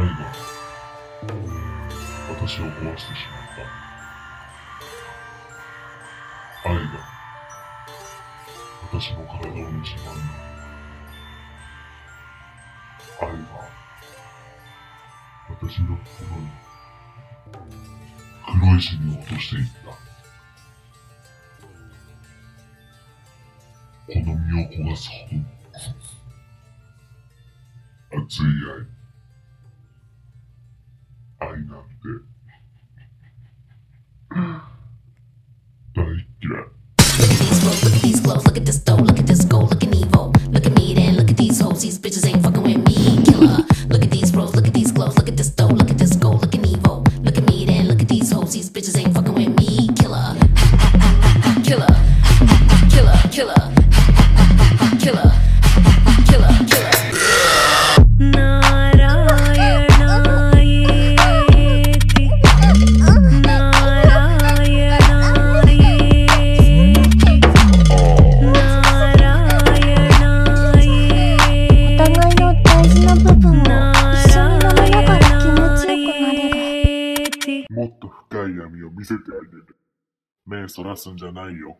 愛が私を壊してしまった。愛が私の体を蝕んだ愛が私の心に黒いシミを落としていった。この身を焦がすほど熱い愛。愛なもっと深い闇を見せてあげる。目そらすんじゃないよ。